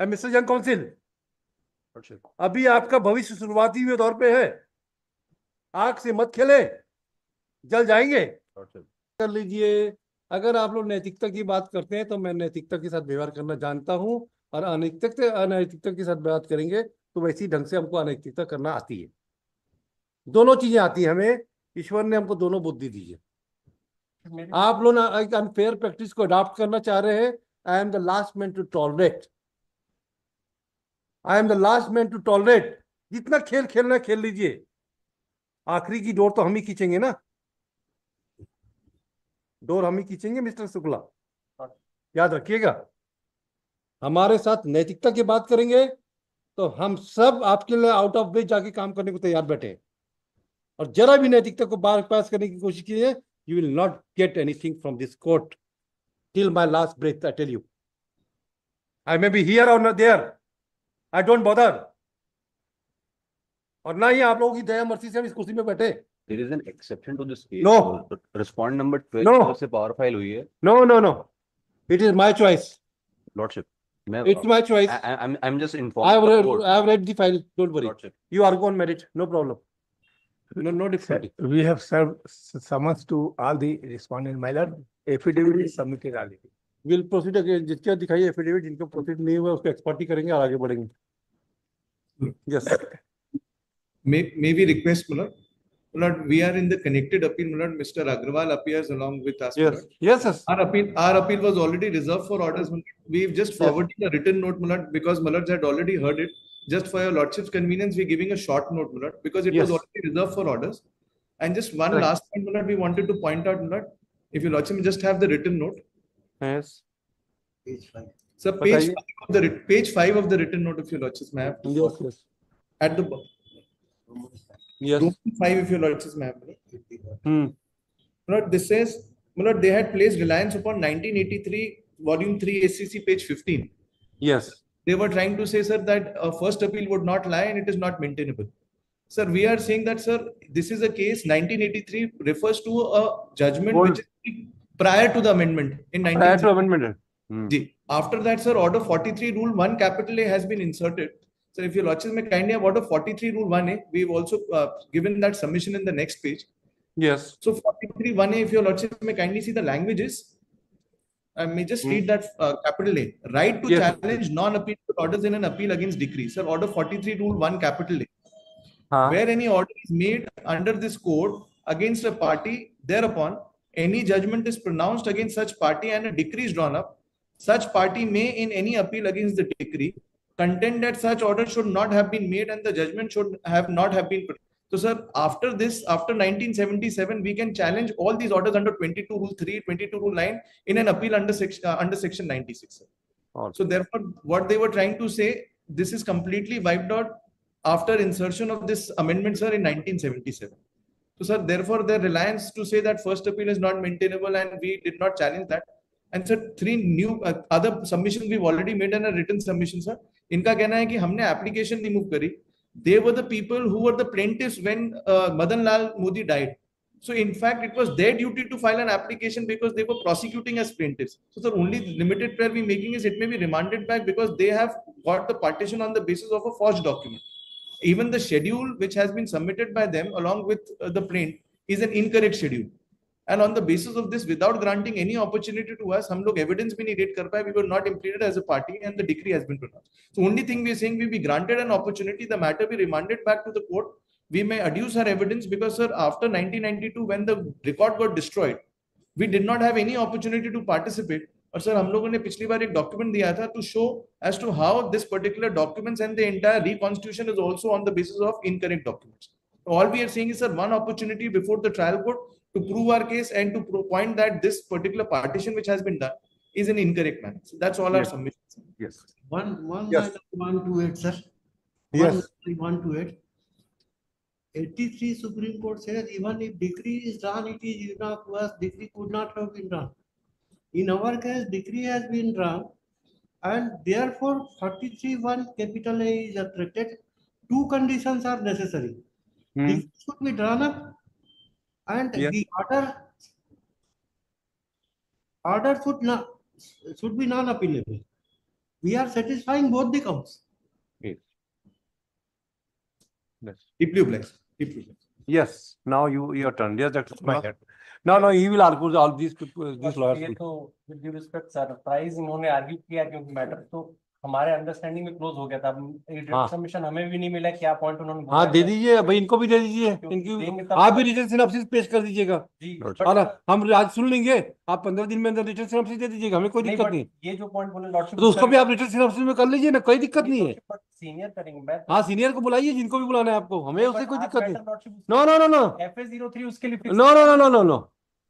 And mister जन council अभी आपका भविष्य शुरुआती में दौर पे है। आग से मत खेले। जल जाएँगे। कर लीजिए। अगर आप लोग नैतिकता की बात करते हैं तो मैं नैतिकता के साथ व्यवहार करना जानता हूँ और अनैतिकता अनैतिकता के साथ बात करेंगे तो वैसी ढंग से हमको अनैतिकता करना आती है। दोनों चीज़ें आती है हमें। ईश्वर ने हमको दोनों बुद्धि दी है। आप लोग अनफेयर प्रैक्टिस को अडॉप्ट करना चाह रहे हैं। I am the last man to tolerate I am the last man to tolerate जितना खेल खेलना है, खेल लीजिए। आखिरी की डोर तो हम ही खींचेंगे ना। डोर हम ही खींचेंगे मिस्टर शुक्ला। याद रखिएगा हमारे साथ नैतिकता की बात करेंगे तो हम सब आपके लिए आउट ऑफ़ वे जाके काम करने को तैयार बैठे और जरा भी नैतिकता को बार पास करने की कोशिश कीजिए you will not get anything from this court till my last breath, I tell you. I may be here or not there. I don't bother. और ना ही आप लोगों की दया मर्सी से हम इस कुर्सी में बैठे There is an exception to this case. No. Uh, Respond number twelve No. तरफ़ से power file हुई है. No no no it is my choice Lordship. मैं it's my choice I, I, I'm I'm just I informed. the court. Have read the file don't worry Lordship. you are on merit no problem no no difficulty We have served summons to all the respondent, my lord. Affidavit is submitted already. Will proceed again जिसका दिखाइए affidavit जिनको proceed नहीं हुआ उसको expertise करेंगे और आगे बढ़ेंगे yes May, may we request, my lord? My lord, we are in the connected appeal, my lord. Mr. Agrawal appears along with us. my yes lord. Yes yes Our appeal, our appeal was already reserved for orders. my lord. We've just forwarded a written note, my lord, because my lords had already heard it. Just for your lordship's convenience, we're giving a short note, my lord, because it was Yes. already reserved for orders. And just one Right. last point, my lord, we wanted to point out, my lord, if your lordship just have the written note. Yes. Page five. So page I- five of the, page five of the written note if your lordships may have. Yes, yes. At the, bo- Yes. room five if your lordships may have. Hmm. My lord, this says, my lord, they had placed reliance upon nineteen eighty-three, volume three, SCC, page fifteen. Yes. They were trying to say, sir, that a first appeal would not lie and it is not maintainable. Sir, we are saying that, sir, this is a case nineteen eighty-three refers to a judgment Old. which is prior to the amendment in 19 prior to amendment hmm. after that sir order 43 rule 1 capital a has been inserted sir if your lordship may kindly have order 43 rule 1a eh, we've also uh, given that submission in the next page yes so 43 1a eh, if your lordship may kindly see the languages I may just hmm. read that uh, capital A. Right to yes. challenge non appeal orders in an appeal against decree. Sir, order 43, rule 1, capital A. Huh? Where any order is made under this code against a party thereupon any judgment is pronounced against such party and a decree is drawn up. Such party may in any appeal against the decree contend that such order should not have been made and the judgment should have not have been. So sir, after this, after nineteen seventy-seven, we can challenge all these orders under twenty-two rule three, 22 rule nine in an appeal under section, uh, under section ninety-six. sir. All So therefore, what they were trying to say, this is completely wiped out after insertion of this amendment, sir, in nineteen seventy-seven. So sir, therefore, their reliance to say that first appeal is not maintainable and we did not challenge that. And sir, three new uh, other submissions we've already made and a written submission, sir. इनका कहना है कि हमने application remove करी. They were the people who were the plaintiffs when uh, Madan Lal Modi died. So in fact, it was their duty to file an application because they were prosecuting as plaintiffs. So the only limited prayer we're making is it may be remanded back because they have got the partition on the basis of a forged document. even the schedule which has been submitted by them along with uh, the plaint is an incorrect schedule. And on the basis of this without granting any opportunity to us some look evidence we needed rate we were not implicated as a party and the decree has been pronounced so only thing we are saying we be granted an opportunity the matter be remanded back to the court. We may adduce our evidence because sir after 1992 when the record got destroyed we did not have any opportunity to participate. और sir हम लोगों ने पिछली बार एक document दिया था to show as to how this particular documents and the entire reconstitution is also on the basis of incorrect documents all we are saying is sir one opportunity before the trial court to prove our case and to pro- point that this particular partition which has been done is in incorrect manner so that's all our Yes. submission yes One, one, Yes. line one to eight, sir. Yes. One, one to eight. Eighty-three Supreme Court says even if decree is done, it is enough to us, decree could not have been done. In our case, decree has been drawn and therefore forty-three one capital A is attracted. Two conditions are necessary. Hmm. Decree should be drawn up and Yes. the order order should not, should be non-appealable. We are satisfying both the counts. Yes. Yes. Deeply obliged. Deeply obliged. Yes, now you, your turn. Yes, Dr. My Kumar. No, no, he will argue all these, people- these बस lawyers. ये will- तो with due respect sir price इन्होंने argue किया क्योंकि matter तो हमारे understanding में close हो गया था हाँ। सबमिशन हमें भी नहीं मिला क्या पॉइंट उन्होंने हाँ दे है। दीजिए भाई इनको भी दे दीजिए क्यों इनकी देंगे तब आप भी रिटर्न सिनॉप्सिस पेश कर दीजिएगा जी Lordship. और हम आज सुन लेंगे आप पंद्रह दिन में अंदर रिटर्न सिनॉप्सिस दे दीजिएगा हमें कोई नहीं दिक्कत but नहीं ये जो पॉइंट बोले लॉर्डशिप तो उसको भी आप रिटर्न सिनॉप्सिस में कर लीजिए ना कोई दिक्कत नहीं है सीनियर करेंगे मैं हाँ सीनियर को बुलाइए जिनको भी बुलाना है आपको। हमें उससे कोई दिक्कत नहीं। No no no no F A zero three उसके लिए no no no no no no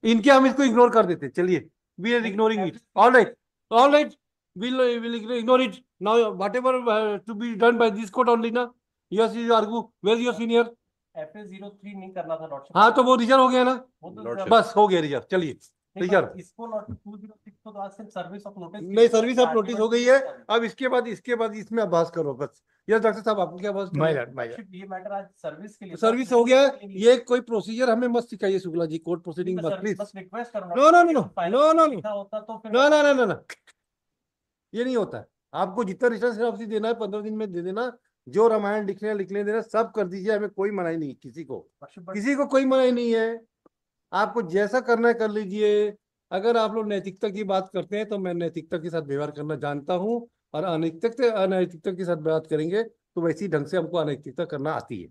इनके हम इसको इग्नोर कर देते चलिए। We are ignoring it all right all right we'll will ignore it. Now whatever uh, to be done by this court only na? Yes you argue. Where is your senior F A zero three नहीं करना था हाँ तो वो reserve हो गया ना? तो बस हो गया रिज़र्व। चलिए। नहीं। इसको तो आज सर्विस ऑफ़ नोटिस नहीं सर्विस ऑफ़ नोटिस हो गई है। अब इसके बाद इसके बाद इसमें अभ्यास करो बस। यस डॉक्टर साहब आपको क्या बस lord. ये मैटर आज सर्विस के लिए सर्विस हो गया। ये कोई प्रोसीजर हमें मत सिखाइए शुक्ला जी कोर्ट प्रोसीडिंग मत प्लीज़ रिक्वेस्ट no. लिखा होता तो फिर ना ना ना ना ना ये नहीं होता। है आपको जितना रिटर्न सिनॉप्सिस देना है पंद्रह दिन में दे देना। जो रामायण लिखने हैं, लिखने देना सब कर दीजिए हमें कोई मनाही नहीं किसी को। किसी को कोई मनाही नहीं है। आपको जैसा करना है कर लीजिए। अगर आप लोग नैतिकता की बात करते हैं तो मैं नैतिकता के साथ व्यवहार करना जानता हूँ और अनैतिकता अनैतिकता के साथ बात करेंगे तो वैसी ढंग से हमको अनैतिकता करना आती है।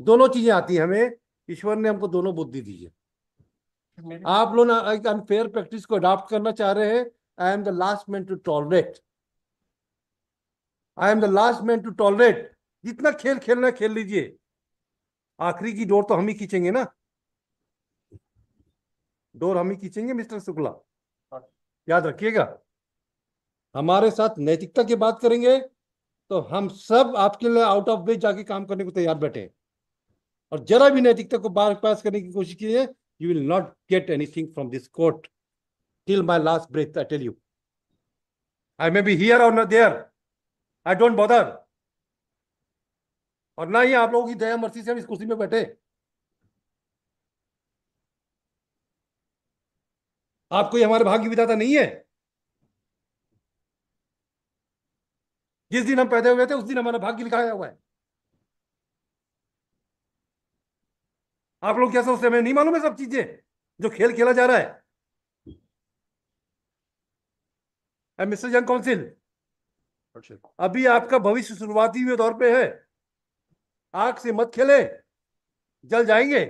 दोनों चीज़ें आती है हमें। ईश्वर ने हमको दोनों बुद्धि दी है। आप लोग ना एक अनफेयर प्रैक्टिस को अडॉप्ट करना चाह रहे हैं। I am the last man to tolerate I am the last man to tolerate जितना खेल खेलना खेल लीजिए। आखिरी की डोर तो हम ही खींचेंगे ना। डोर हम ही खींचेंगे मिस्टर शुक्ला याद रखिएगा हमारे साथ नैतिकता की बात करेंगे तो हम सब आपके लिए आउट ऑफ़ वे जाके काम करने को तैयार बैठे हैं और जरा भी नैतिकता को बार पास करने की कोशिश कीजिए you will not get anything from this court till my last breath, I tell you. I may be here or not there. I don't bother. और ना ही आप लोगों की दया मर्सी से हम इस कुर्सी में बैठे आप कोई हमारे भाग्य विधाता नहीं है? जिस दिन हम पैदा हुए थे, उस दिन हमारा भाग्य लिखाया हुआ है। आप लोग क्या सोचते हैं? हमें नहीं मालूम है सब चीज़ें जो खेल खेला जा रहा है। मिस्टर जंग काउंसिल अभी आपका भविष्य शुरुआती हुए दौर पे है। आग से मत खेले। जल जाएँगे.